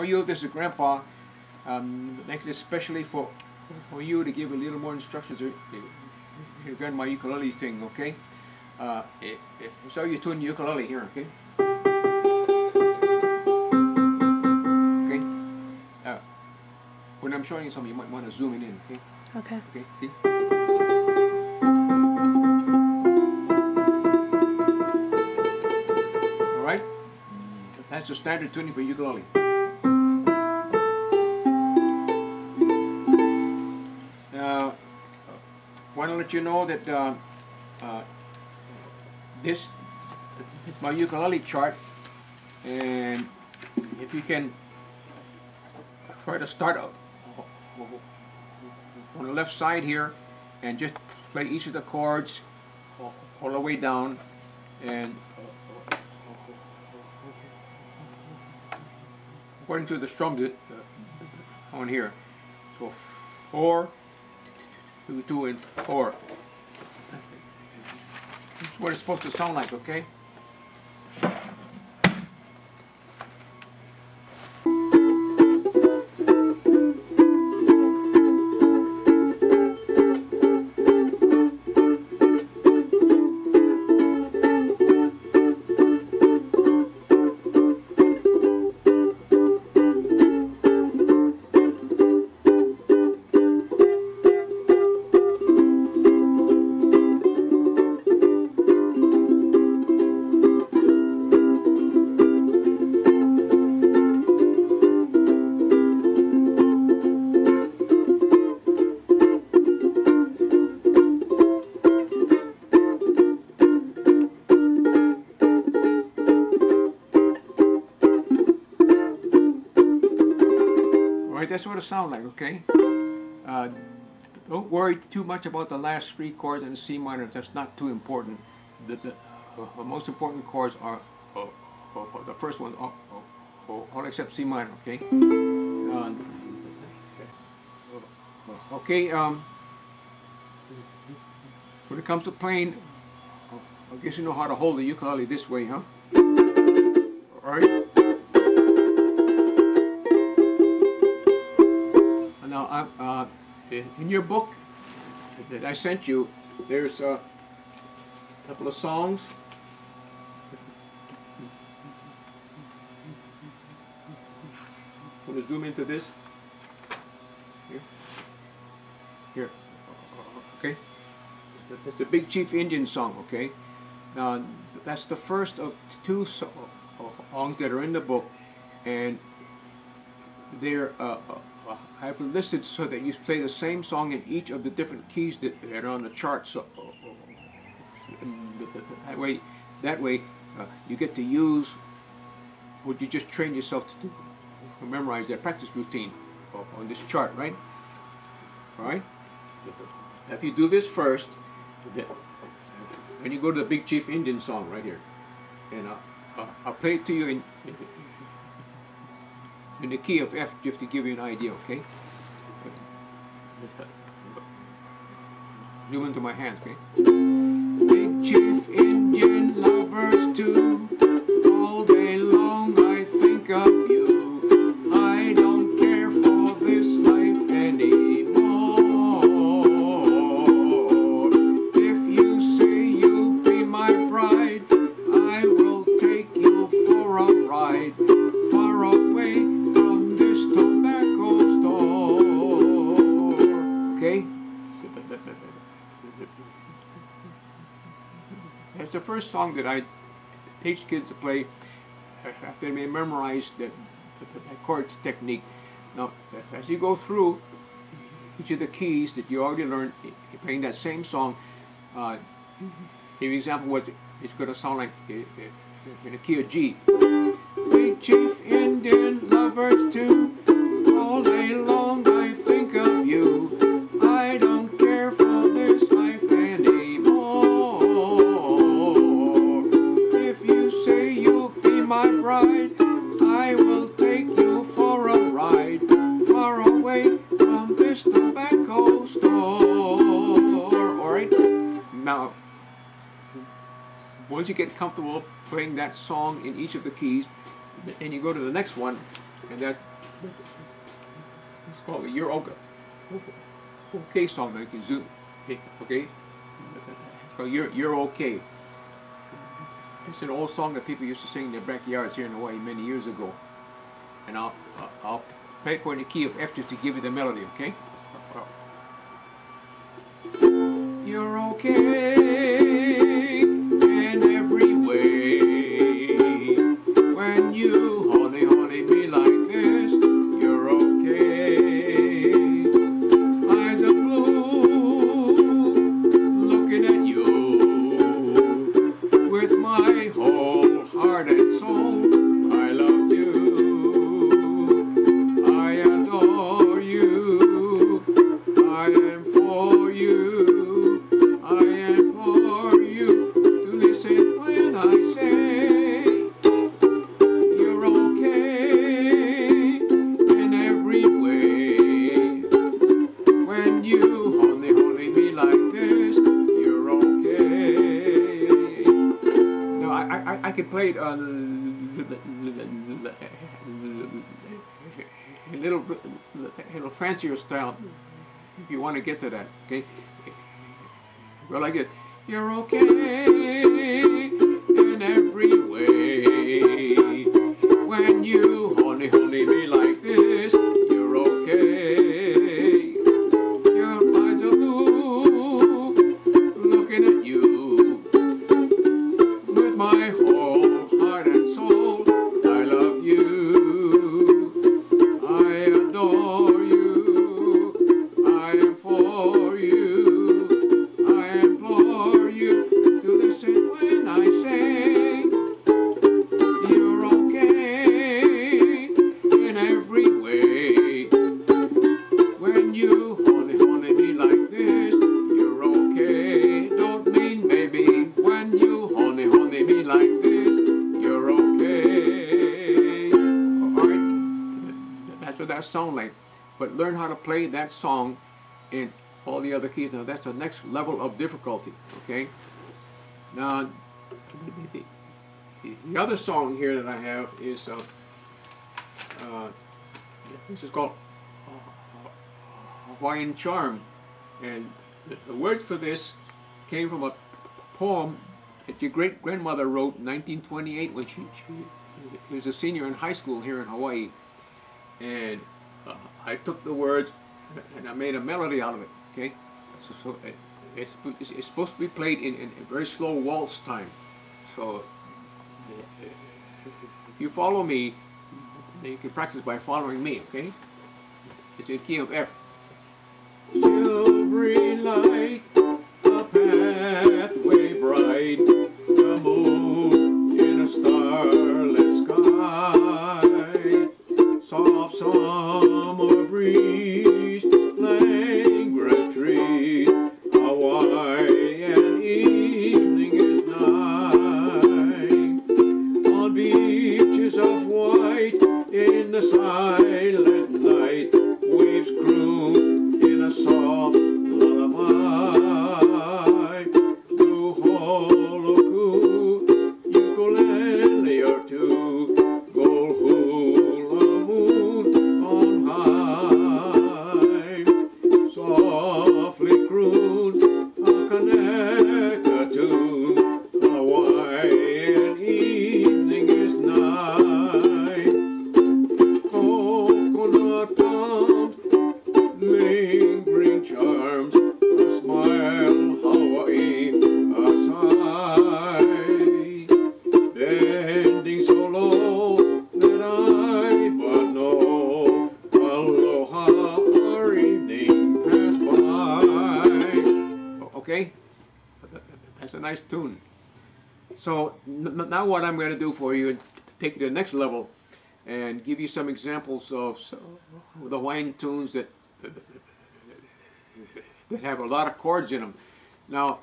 For you, this is Grandpa. Um, making this especially for for you to give a little more instructions regarding my ukulele thing, okay? Uh, so you tune ukulele here, okay? Okay? Uh, when I'm showing you something, you might want to zoom it in, okay? Okay. Okay, see? Alright? That's the standard tuning for ukulele. You know that uh, uh, this is my ukulele chart, and if you can try to start up on the left side here and just play each of the chords all the way down and according to the strums uh, on here. So four, two, and four. That's what it's supposed to sound like, okay? That's what like, okay? Uh, don't worry too much about the last three chords in C minor, that's not too important. The, the, uh, most important chords are uh, the first one, all except C minor, okay? Uh, okay, um, when it comes to playing, I guess you know how to hold the ukulele this way, huh? Alright? Now, uh, in your book that I sent you, there's a couple of songs. I'm going to zoom into this. Here. Here. Okay. That's the Big Chief Indian song, okay? Now, that's the first of two songs that are in the book, and they're uh, I have listed so that you play the same song in each of the different keys that, are on the chart. So that way, that way uh, you get to use what you just trained yourself to do, memorize that practice routine on this chart, right? All right. If you do this first, when you go to the Big Chief Indian song right here, and I'll, I'll play it to you in in the key of F just to give you an idea, okay? Zoom into my hands, okay? Big chief Indian lovers too. All day long I think of you. I don't care for this life anymore. If you say you'll be my bride, I will take you for a ride far away first song that I teach kids to play after they memorize the, the, the chords technique. Now, as you go through each of the keys that you already learned, playing that same song, uh, give example what it's going to sound like in the key of G. Big Chief Indian lovers too. Away from this tobacco store. Alright? Now, once you get comfortable playing that song in each of the keys, and you go to the next one, and that the You're Okay. Okay song. Now you can zoom. Okay. Called You're You're Okay. It's an old song that people used to sing in their backyards here in Hawaii many years ago. And I'll I'll play for the key of F just to give you the melody. Okay. You're okay little fancier style you want to get to that. Okay. Well, like it. You're okay in every way. When you honey, honey me like this, that sound like. But learn how to play that song in all the other keys. Now that's the next level of difficulty. Okay? Now the, the, the other song here that I have is uh, uh, this is called Hawaiian Charm. And the, the words for this came from a poem that your great grandmother wrote in 1928 when she, she was a senior in high school here in Hawaii. And uh, I took the words and I made a melody out of it. Okay, so, so it, it's, it's, supposed to be played in, in a very slow waltz time. So if you follow me, you can practice by following me. Okay, it's in key of F. Silvery light, what I'm going to do for you, and take you to the next level, and give you some examples of the Hawaiian tunes that that have a lot of chords in them. Now,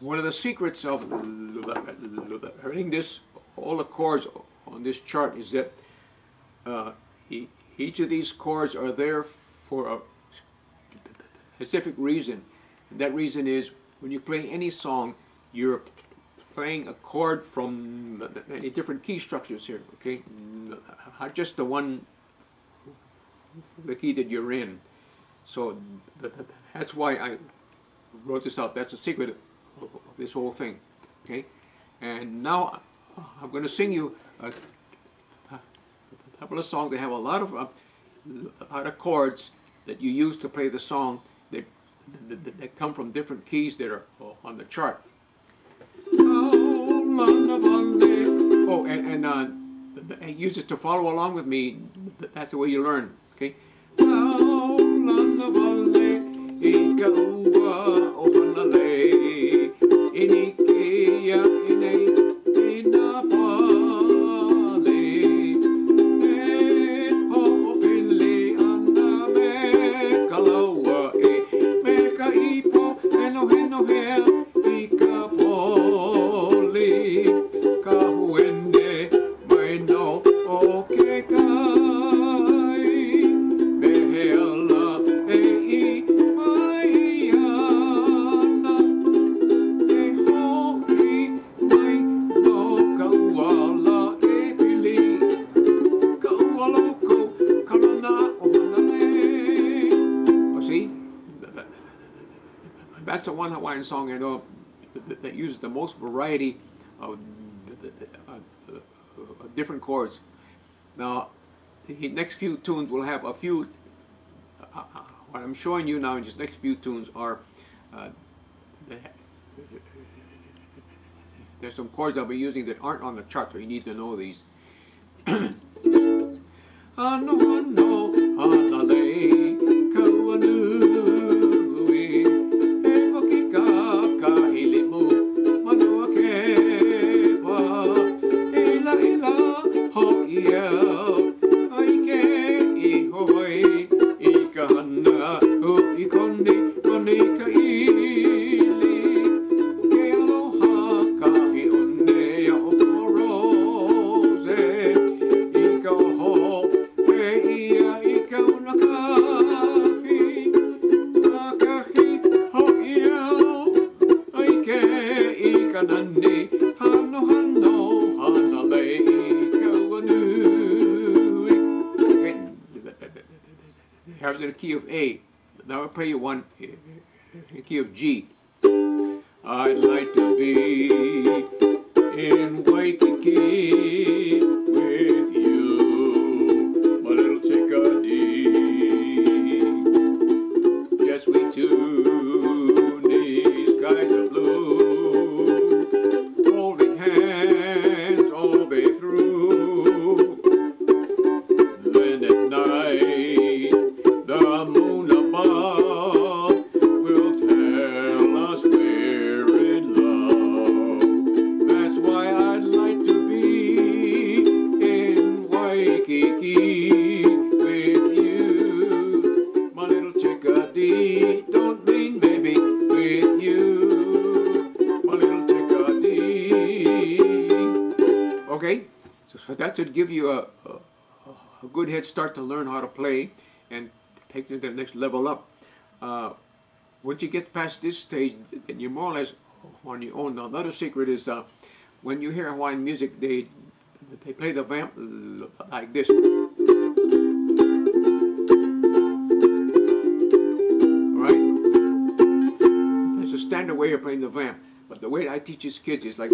one of the secrets of learning this, all the chords on this chart is that uh, each of these chords are there for a specific reason. And that reason is when you play any song, you're playing a chord from many different key structures here, okay? Not just the one the key that you're in. So th- th- that's why I wrote this out. That's the secret of this whole thing. Okay? And now I'm going to sing you a, a couple of songs that have a lot of uh, a lot of chords that you use to play the song that, that, that come from different keys that are on the chart. Oh, and, and uh, use it to follow along with me. That's the way you learn. Okay. One Hawaiian song I know that uses the most variety of different chords. Now, the next few tunes will have a few, uh, what I'm showing you now in just next few tunes are, uh, there's some chords I'll be using that aren't on the chart, so you need to know these. a good head start to learn how to play and take you to the next level up. Uh, once you get past this stage, then you're more or less on your own. Now, another secret is uh, when you hear Hawaiian music, they they play the vamp like this. Right? That's a standard way of playing the vamp. But the way I teach these kids is like.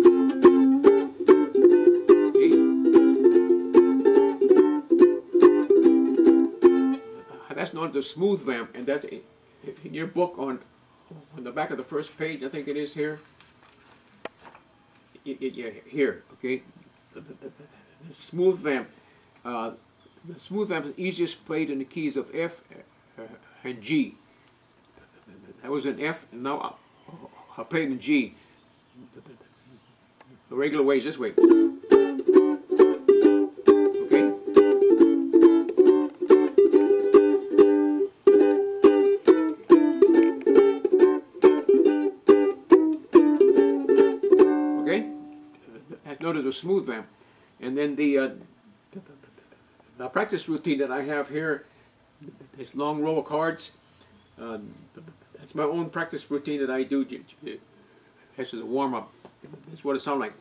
As the smooth vamp, and that's in your book on on the back of the first page. I think it is here. Yeah, here. Okay, the, smooth vamp. Uh, the smooth vamp is easiest played in the keys of F uh, and G. That was an F, and now I, I play in G. The regular way is this way. Smooth vamp. And then the, uh, the practice routine that I have here, this long row of cards, uh, that's my own practice routine that I do. Is a warm-up. That's what it sounds like.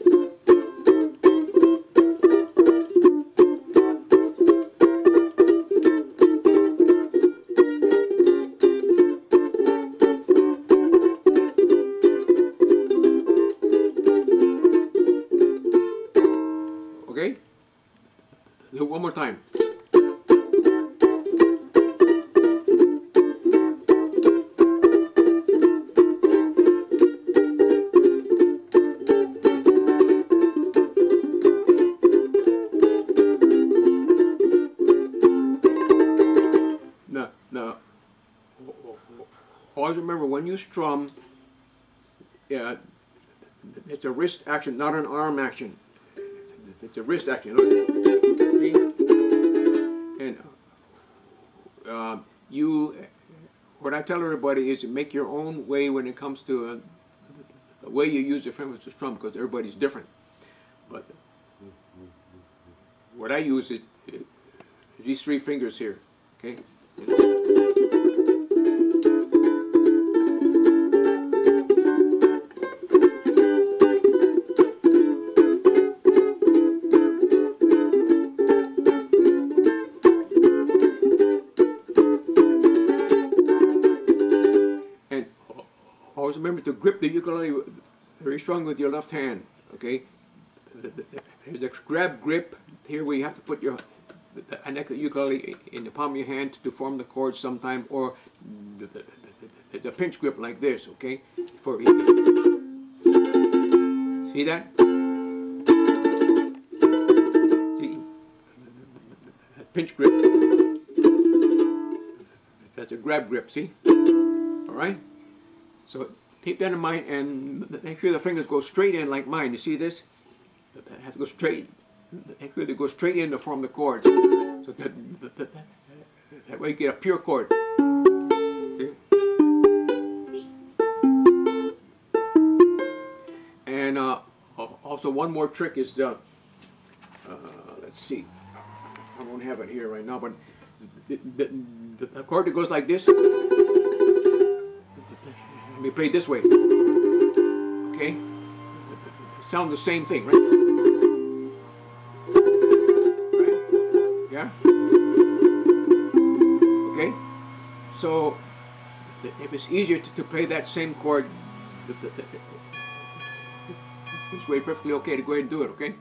Strum, yeah, it's a wrist action, not an arm action. It's a wrist action. And uh, you, what I tell everybody is to make your own way when it comes to uh, the way you use the fingers to strum because everybody's different. But what I use is uh, these three fingers here. Okay. Remember to grip the ukulele very strong with your left hand. Okay. There's a grab grip here where you have to put your a neck the ukulele in the palm of your hand to form the chords sometime, or the, pinch grip like this, okay? For see that? Pinch grip. That's a grab grip. See? All right. So keep that in mind, and make sure the fingers go straight in like mine. You see this? Have to go straight make sure they go straight in to form the chords. So that, that, way you get a pure chord. See? And uh, also one more trick is, uh, uh, let's see, I don't have it here right now, but the, the, the chord that goes like this, let me play this way. Okay? Sound the same thing, right? Yeah? Okay? So, if it's easier to, to play that same chord, it's way perfectly okay to go ahead and do it, okay?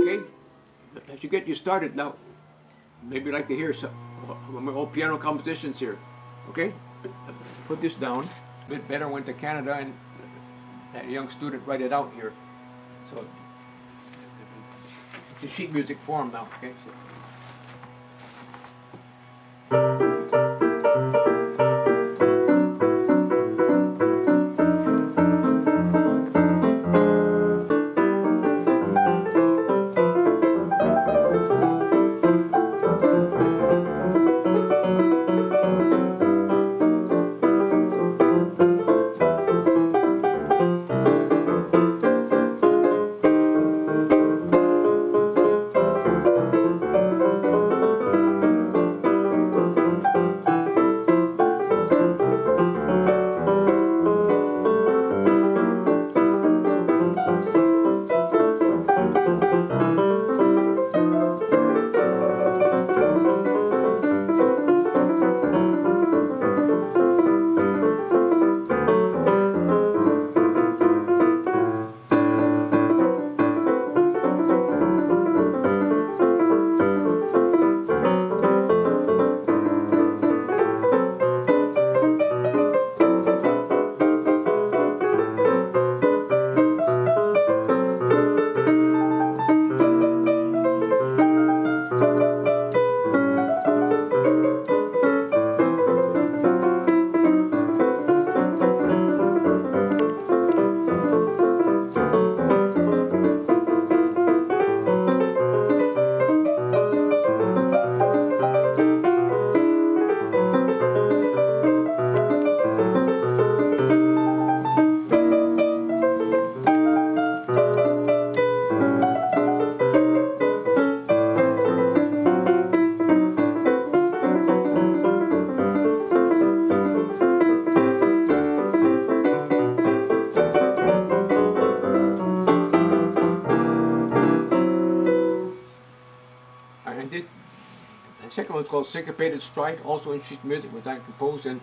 Okay? As you get you started now, maybe you'd like to hear some of my old piano compositions here, okay? Put this down. A bit better went to Canada and that young student write it out here. So the sheet music form now. Okay. So. One called Syncopated Stride, also in sheet music, which I composed in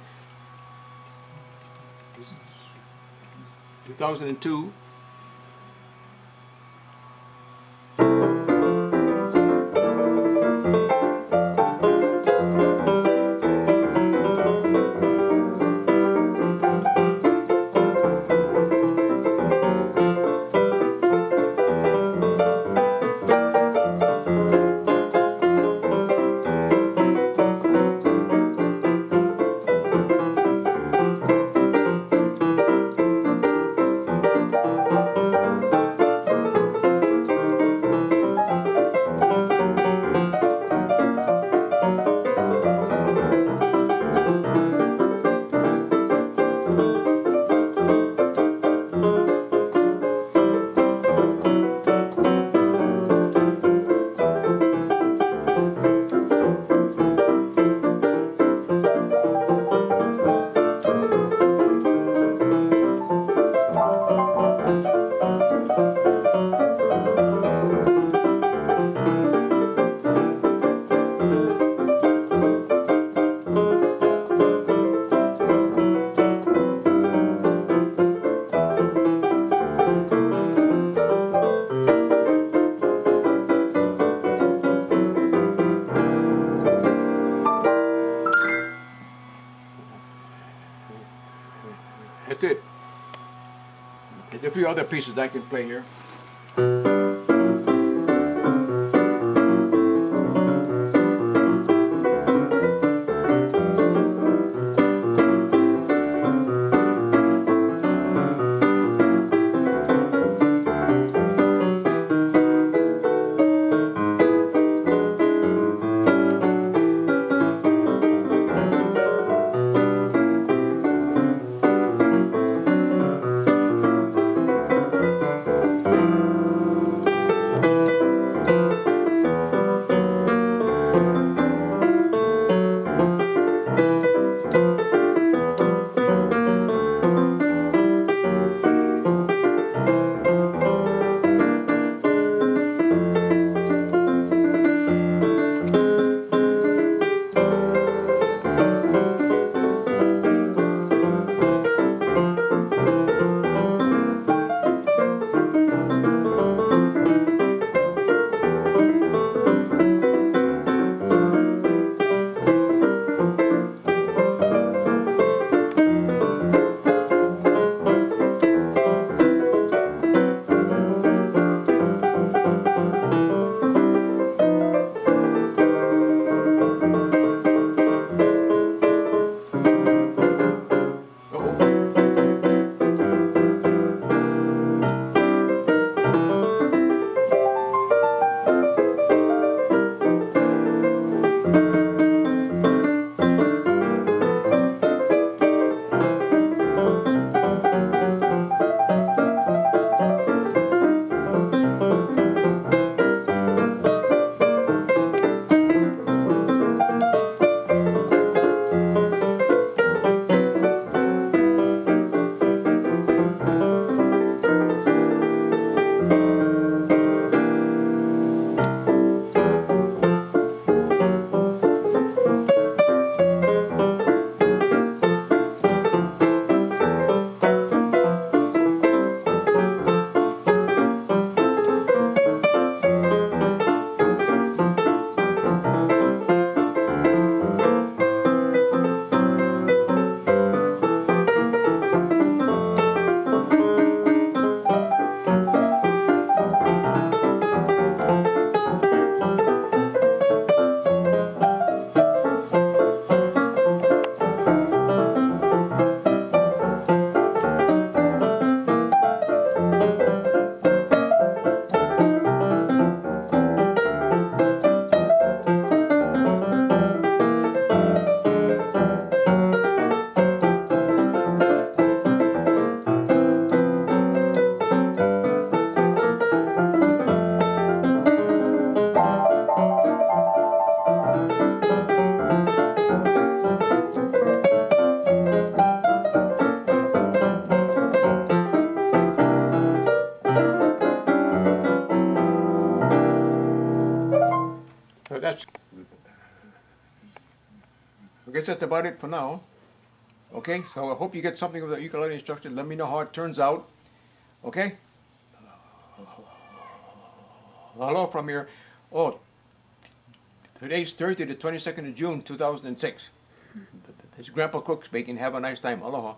2002. Few other pieces I can play here. That's about it for now. Okay, so I hope you get something of the ukulele instruction. Let me know how it turns out. Okay? Hello from here. Oh, today's Thursday, the 22nd of June, 2006. This is Grandpa Cooke speaking. Have a nice time. Aloha.